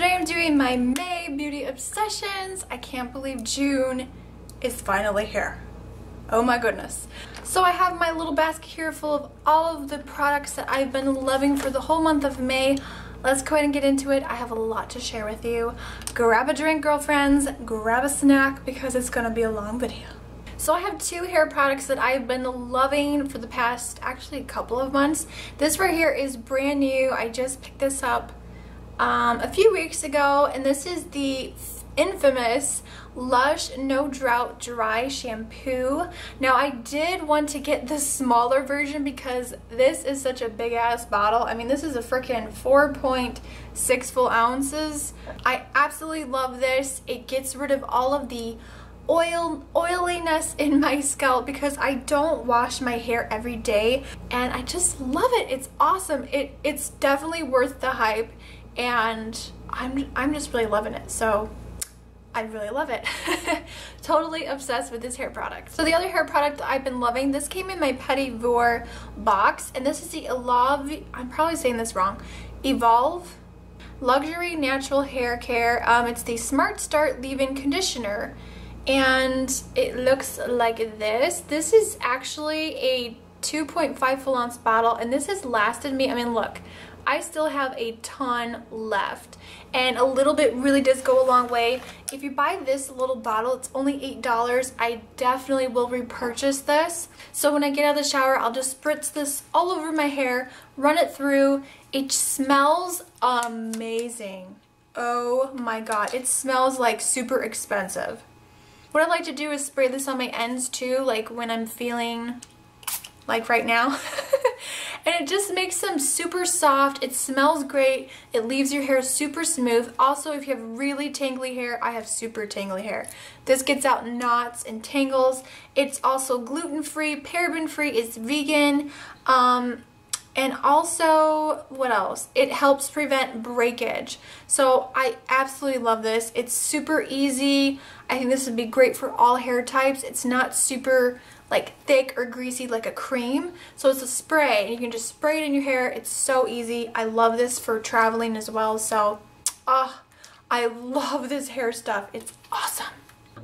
today I'm doing my May Beauty Obsessions. I can't believe June is finally here. Oh my goodness. So I have my little basket here full of all of the products that I've been loving for the whole month of May. Let's go ahead and get into it. I have a lot to share with you. Grab a drink, girlfriends. Grab a snack because it's going to be a long video. So I have two hair products that I've been loving for the past actually a couple of months. This right here is brand new. I just picked this up um, a few weeks ago and this is the infamous Lush No Drought Dry Shampoo. Now I did want to get the smaller version because this is such a big ass bottle. I mean this is a freaking 4.6 full ounces. I absolutely love this. It gets rid of all of the oil oiliness in my scalp because I don't wash my hair every day and I just love it. It's awesome. It it's definitely worth the hype and I'm I'm just really loving it. So I really love it. totally obsessed with this hair product. So the other hair product I've been loving, this came in my Petit Vour box, and this is the Evolve, I'm probably saying this wrong, Evolve Luxury Natural Hair Care. Um, it's the Smart Start Leave-In Conditioner, and it looks like this. This is actually a 2.5 full ounce bottle, and this has lasted me, I mean look, I still have a ton left and a little bit really does go a long way. If you buy this little bottle, it's only $8. I definitely will repurchase this. So when I get out of the shower, I'll just spritz this all over my hair, run it through. It smells amazing. Oh my god, it smells like super expensive. What I like to do is spray this on my ends too, like when I'm feeling like right now. and it just makes them super soft. It smells great. It leaves your hair super smooth. Also, if you have really tangly hair, I have super tangly hair. This gets out knots and tangles. It's also gluten-free, paraben-free, it's vegan. Um, and also, what else? It helps prevent breakage. So I absolutely love this. It's super easy. I think this would be great for all hair types. It's not super like thick or greasy like a cream. So it's a spray and you can just spray it in your hair. It's so easy. I love this for traveling as well. So, oh, I love this hair stuff. It's awesome.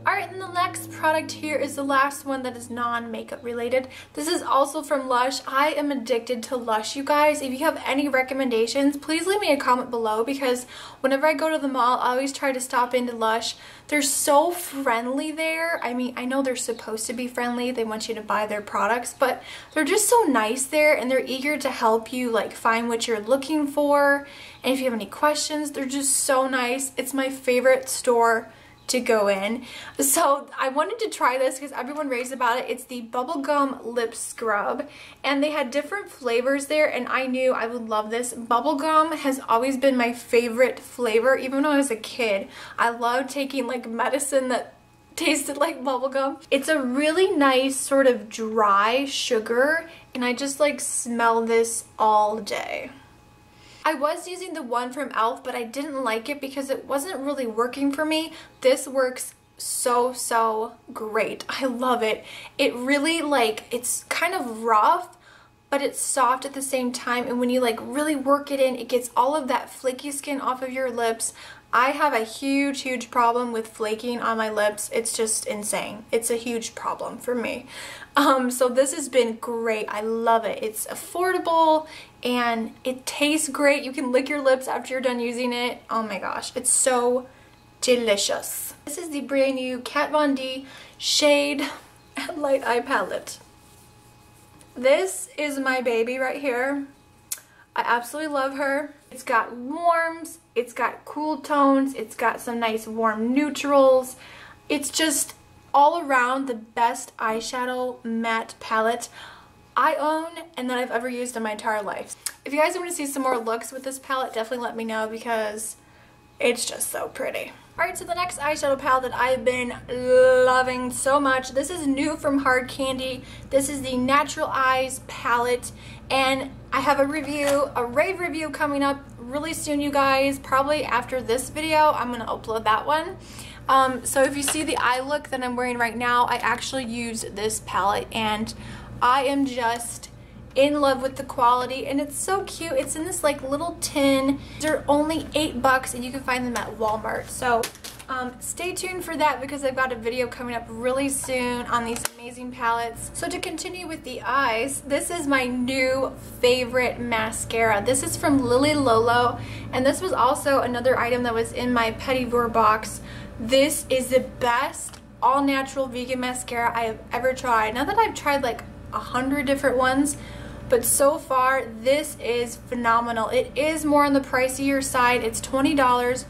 Alright, and the next product here is the last one that is non-makeup related. This is also from Lush. I am addicted to Lush, you guys. If you have any recommendations, please leave me a comment below because whenever I go to the mall, I always try to stop into Lush. They're so friendly there. I mean, I know they're supposed to be friendly. They want you to buy their products, but they're just so nice there and they're eager to help you like find what you're looking for. And if you have any questions, they're just so nice. It's my favorite store to go in. So I wanted to try this because everyone raves about it. It's the Bubblegum Lip Scrub and they had different flavors there and I knew I would love this. Bubblegum has always been my favorite flavor even when I was a kid. I love taking like medicine that tasted like bubblegum. It's a really nice sort of dry sugar and I just like smell this all day. I was using the one from e.l.f. but I didn't like it because it wasn't really working for me. This works so so great. I love it. It really like it's kind of rough but it's soft at the same time and when you like really work it in it gets all of that flaky skin off of your lips. I have a huge, huge problem with flaking on my lips. It's just insane. It's a huge problem for me. Um, so this has been great. I love it. It's affordable and it tastes great. You can lick your lips after you're done using it. Oh my gosh, it's so delicious. This is the brand new Kat Von D Shade Light Eye Palette. This is my baby right here. I absolutely love her. It's got warms, it's got cool tones, it's got some nice warm neutrals. It's just all around the best eyeshadow matte palette I own and that I've ever used in my entire life. If you guys want to see some more looks with this palette, definitely let me know because it's just so pretty. Alright, so the next eyeshadow palette that I've been loving so much, this is new from Hard Candy. This is the Natural Eyes palette, and I have a review, a rave review coming up really soon, you guys. Probably after this video, I'm going to upload that one. Um, so if you see the eye look that I'm wearing right now, I actually use this palette, and I am just in love with the quality and it's so cute. It's in this like little tin. They're only eight bucks and you can find them at Walmart. So um, stay tuned for that because I've got a video coming up really soon on these amazing palettes. So to continue with the eyes, this is my new favorite mascara. This is from Lily Lolo and this was also another item that was in my Petit Vour box. This is the best all natural vegan mascara I have ever tried. Now that I've tried like a hundred different ones, but so far this is phenomenal. It is more on the pricier side. It's $20.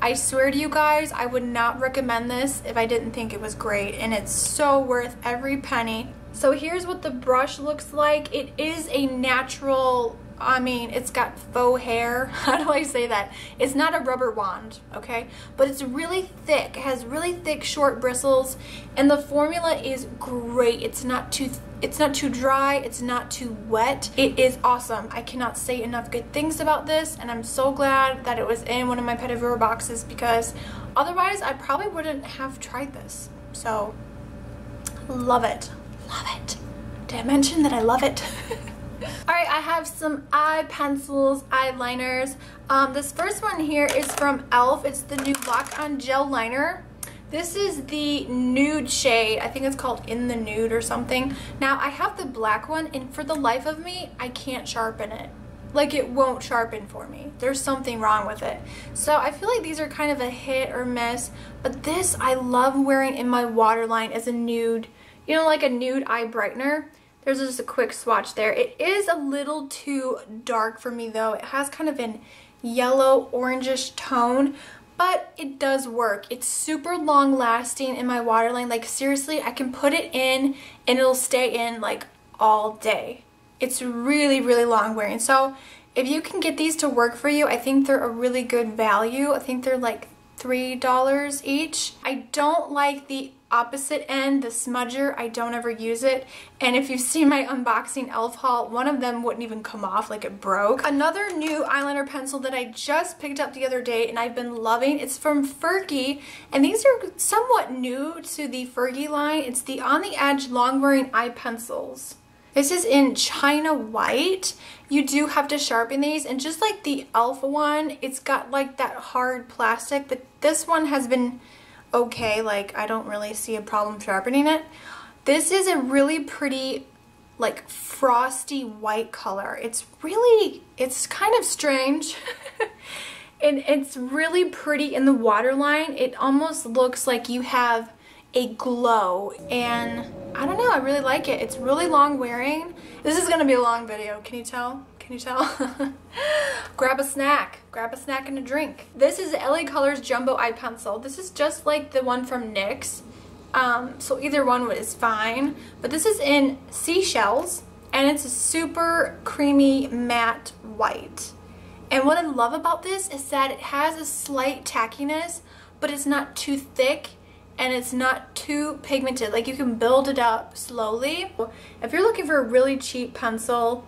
I swear to you guys, I would not recommend this if I didn't think it was great and it's so worth every penny. So here's what the brush looks like. It is a natural I mean, it's got faux hair. How do I say that? It's not a rubber wand, okay? But it's really thick. It has really thick, short bristles, and the formula is great. It's not too it's not too dry, it's not too wet. It is awesome. I cannot say enough good things about this, and I'm so glad that it was in one of my Petit Vour boxes because otherwise I probably wouldn't have tried this. So. Love it. I mention that I love it? Alright, I have some eye pencils, eyeliners. Um, this first one here is from e.l.f. It's the new Lock On Gel Liner. This is the nude shade. I think it's called In the Nude or something. Now, I have the black one, and for the life of me, I can't sharpen it. Like, it won't sharpen for me. There's something wrong with it. So, I feel like these are kind of a hit or miss. But this, I love wearing in my waterline as a nude, you know, like a nude eye brightener. There's just a quick swatch there. It is a little too dark for me though. It has kind of an yellow orangish tone, but it does work. It's super long lasting in my waterline. Like seriously, I can put it in and it'll stay in like all day. It's really, really long wearing. So if you can get these to work for you, I think they're a really good value. I think they're like $3 each. I don't like the opposite end, the smudger, I don't ever use it. And if you've seen my unboxing e.l.f. haul, one of them wouldn't even come off, like it broke. Another new eyeliner pencil that I just picked up the other day and I've been loving, it's from Fergie. And these are somewhat new to the Fergie line. It's the On The Edge Long Wearing Eye Pencils. This is in China White. You do have to sharpen these and just like the e.l.f. one, it's got like that hard plastic, but this one has been okay. Like I don't really see a problem sharpening it. This is a really pretty like frosty white color. It's really, it's kind of strange. and it's really pretty in the waterline. It almost looks like you have a glow and I don't know, I really like it. It's really long wearing. This is gonna be a long video, can you tell? Can you tell? grab a snack. Grab a snack and a drink. This is LA Colors Jumbo Eye Pencil. This is just like the one from NYX. Um, so either one is fine. But this is in Seashells and it's a super creamy matte white. And what I love about this is that it has a slight tackiness, but it's not too thick and it's not too pigmented. Like you can build it up slowly. If you're looking for a really cheap pencil,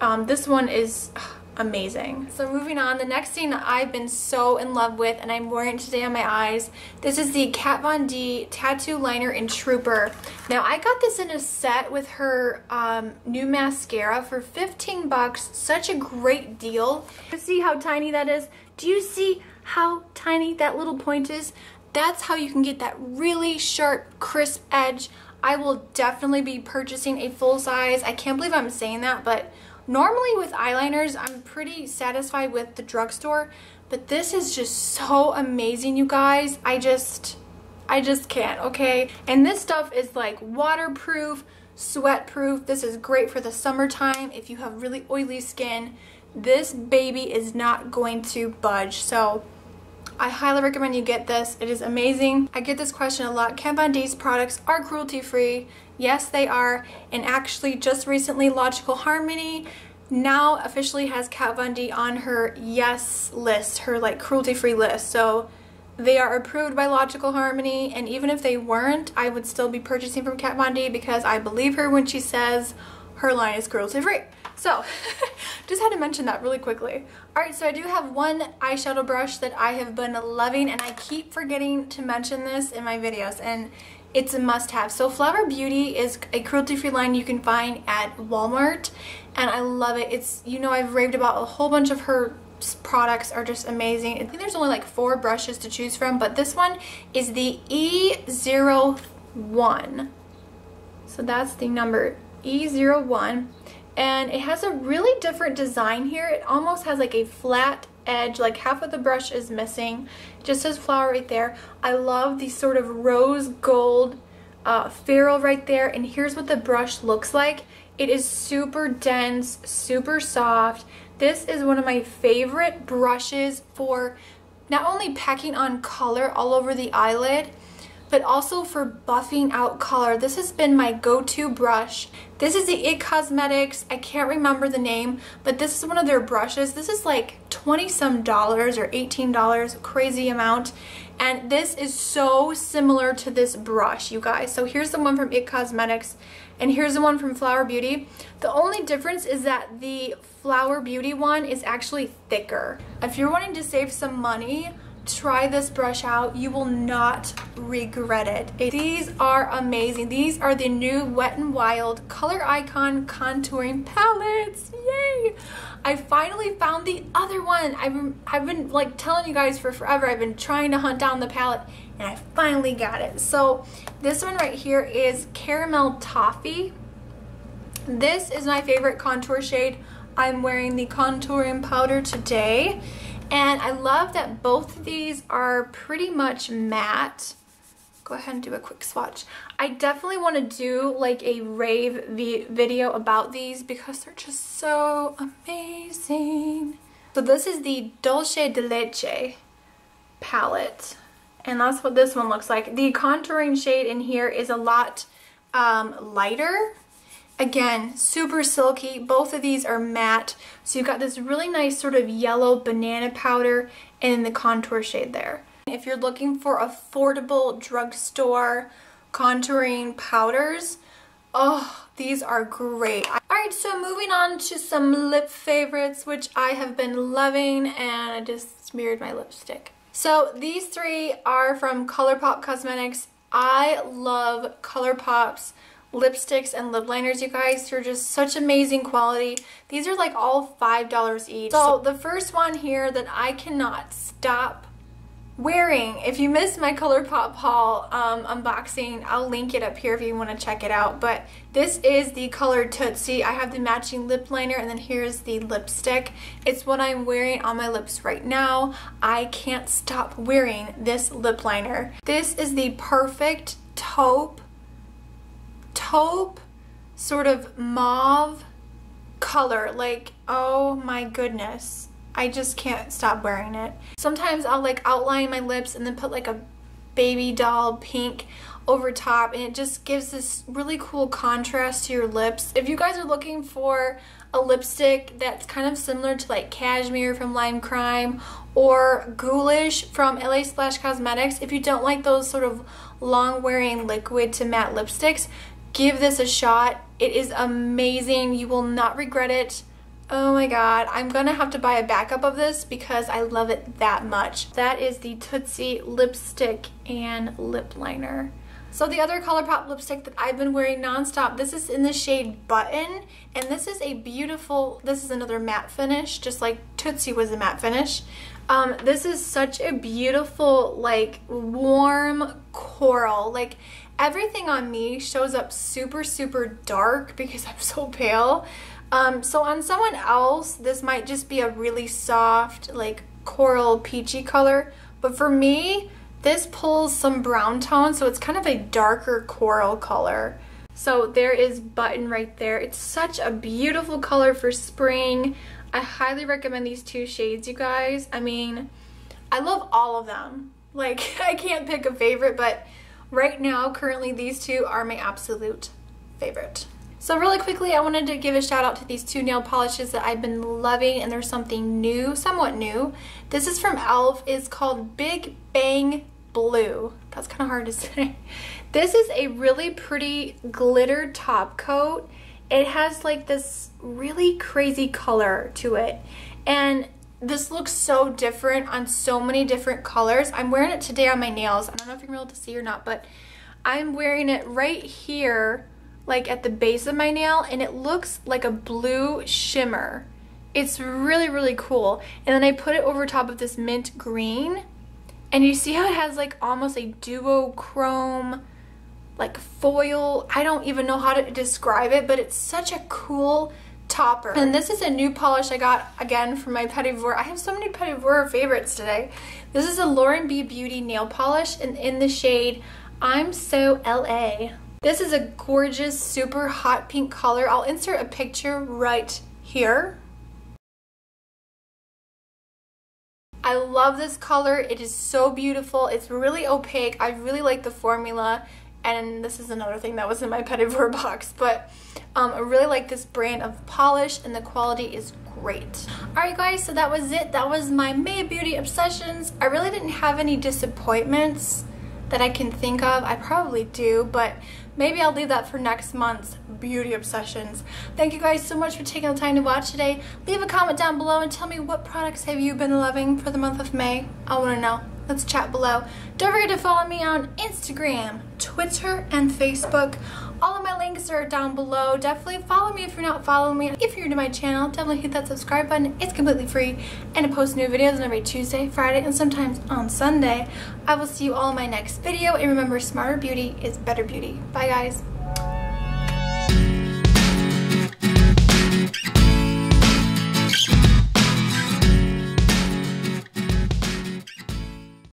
um, this one is amazing. So moving on, the next thing I've been so in love with and I'm wearing today on my eyes, this is the Kat Von D Tattoo Liner in Trooper. Now I got this in a set with her um, new mascara for 15 bucks. Such a great deal. See how tiny that is? Do you see how tiny that little point is? That's how you can get that really sharp, crisp edge. I will definitely be purchasing a full size. I can't believe I'm saying that, but normally with eyeliners, I'm pretty satisfied with the drugstore, but this is just so amazing, you guys. I just, I just can't, okay? And this stuff is like waterproof, sweat proof. This is great for the summertime if you have really oily skin. This baby is not going to budge. So I highly recommend you get this. It is amazing. I get this question a lot. Kat Von D's products are cruelty free. Yes, they are. And actually just recently Logical Harmony now officially has Kat Von D on her yes list, her like cruelty free list. So they are approved by Logical Harmony and even if they weren't, I would still be purchasing from Kat Von D because I believe her when she says her line is cruelty free. So, just had to mention that really quickly. Alright, so I do have one eyeshadow brush that I have been loving and I keep forgetting to mention this in my videos and it's a must-have. So Flower Beauty is a cruelty-free line you can find at Walmart, and I love it. It's, you know, I've raved about a whole bunch of her products are just amazing. I think there's only like four brushes to choose from, but this one is the E01. So that's the number E01. And it has a really different design here. It almost has like a flat edge, like half of the brush is missing. It just says flower right there. I love the sort of rose gold uh, ferrule right there. And here's what the brush looks like. It is super dense, super soft. This is one of my favorite brushes for not only packing on color all over the eyelid, but also for buffing out color. This has been my go-to brush. This is the IT Cosmetics, I can't remember the name, but this is one of their brushes. This is like 20 some dollars or $18, crazy amount. And this is so similar to this brush, you guys. So here's the one from IT Cosmetics and here's the one from Flower Beauty. The only difference is that the Flower Beauty one is actually thicker. If you're wanting to save some money, try this brush out. You will not regret it. These are amazing. These are the new Wet n Wild Color Icon Contouring Palettes. Yay! I finally found the other one. I've I've been like telling you guys for forever. I've been trying to hunt down the palette and I finally got it. So this one right here is Caramel Toffee. This is my favorite contour shade. I'm wearing the contouring powder today. And I love that both of these are pretty much matte. Go ahead and do a quick swatch. I definitely want to do like a rave video about these because they're just so amazing. So this is the Dulce de Leche palette. And that's what this one looks like. The contouring shade in here is a lot um, lighter Again, super silky. Both of these are matte. So you've got this really nice sort of yellow banana powder and the contour shade there. If you're looking for affordable drugstore contouring powders, oh, these are great. Alright, so moving on to some lip favorites, which I have been loving, and I just smeared my lipstick. So these three are from ColourPop Cosmetics. I love ColourPop's lipsticks and lip liners, you guys. They're just such amazing quality. These are like all $5 each. So the first one here that I cannot stop wearing. If you missed my ColourPop haul um, unboxing, I'll link it up here if you want to check it out. But this is the color Tootsie. I have the matching lip liner and then here's the lipstick. It's what I'm wearing on my lips right now. I can't stop wearing this lip liner. This is the perfect taupe taupe sort of mauve color. Like, oh my goodness. I just can't stop wearing it. Sometimes I'll like outline my lips and then put like a baby doll pink over top and it just gives this really cool contrast to your lips. If you guys are looking for a lipstick that's kind of similar to like Cashmere from Lime Crime or Ghoulish from LA Splash Cosmetics, if you don't like those sort of long wearing liquid to matte lipsticks, Give this a shot. It is amazing. You will not regret it. Oh my god, I'm gonna have to buy a backup of this because I love it that much. That is the Tootsie lipstick and lip liner. So the other ColourPop lipstick that I've been wearing nonstop, this is in the shade Button, and this is a beautiful, this is another matte finish, just like Tootsie was a matte finish. Um, this is such a beautiful, like, warm coral. Like, everything on me shows up super, super dark because I'm so pale. Um, so on someone else, this might just be a really soft, like coral peachy color. But for me, this pulls some brown tone, so it's kind of a darker coral color. So there is Button right there. It's such a beautiful color for spring. I highly recommend these two shades, you guys. I mean, I love all of them. Like, I can't pick a favorite, but Right now, currently, these two are my absolute favorite. So really quickly, I wanted to give a shout out to these two nail polishes that I've been loving and there's something new, somewhat new. This is from e.l.f. It's called Big Bang Blue. That's kind of hard to say. This is a really pretty glitter top coat. It has like this really crazy color to it. And this looks so different on so many different colors. I'm wearing it today on my nails. I don't know if you're able to see or not, but I'm wearing it right here, like at the base of my nail, and it looks like a blue shimmer. It's really, really cool. And then I put it over top of this mint green, and you see how it has like almost a duochrome, like foil. I don't even know how to describe it, but it's such a cool topper. And this is a new polish I got again from my Petit. I have so many Petit favorites today. This is a Lauren B Beauty nail polish and in the shade I'm So LA. This is a gorgeous, super hot pink color. I'll insert a picture right here. I love this color. It is so beautiful. It's really opaque. I really like the formula and this is another thing that was in my Petit Vour box, but um, I really like this brand of polish and the quality is great. Alright guys, so that was it. That was my May Beauty Obsessions. I really didn't have any disappointments that I can think of. I probably do, but maybe I'll leave that for next month's beauty obsessions. Thank you guys so much for taking the time to watch today. Leave a comment down below and tell me what products have you been loving for the month of May. I want to know. Let's chat below. Don't forget to follow me on Instagram, Twitter, and Facebook. All of my links are down below. Definitely follow me if you're not following me. If you're new to my channel, definitely hit that subscribe button. It's completely free. And I post new videos on every Tuesday, Friday, and sometimes on Sunday. I will see you all in my next video. And remember, smarter beauty is better beauty. Bye, guys.